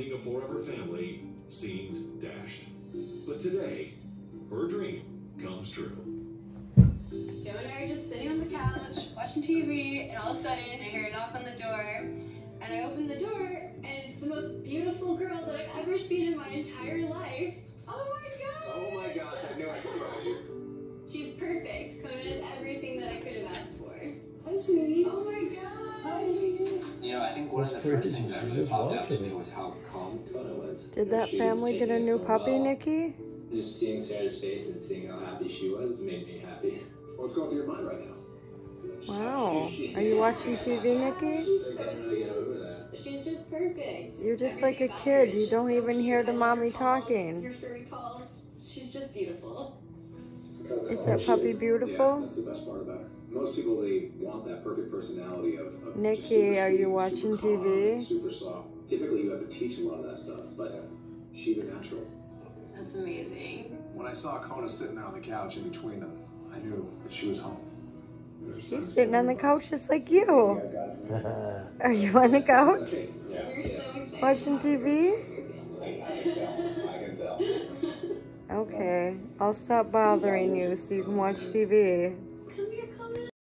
finding a forever family seemed dashed. But today, her dream comes true. Joe and I are just sitting on the couch watching TV, and all of a sudden I hear a knock on the door. Popped out to Watching me it. was how calm Kona was. Did You know, that she family get a new so puppy, well. Nikki? Just seeing Sarah's face and seeing how happy she was made me happy. What's going through your mind right now? Wow. Are you watching TV, Nikki? I can't really get over that. She's just perfect. You're just like a kid. You don't so even cute. hear the mommy your calls, talking. Your furry calls. She's just beautiful. Is that puppy Yeah, beautiful? that's the best part about her. Most people, they want that perfect personality of, of Nikki, super are you sweet, watching calm, TV? Super soft. Typically, you have to teach a lot of that stuff, but she's a natural. That's amazing. When I saw Kona sitting there on the couch in between them, I knew that she was home. She's sitting on the couch just like you. You guys got it from me. Are you on the couch? Yeah. We're so. Watching TV? I can tell. I can tell. Okay. I'll stop bothering you so you can watch TV.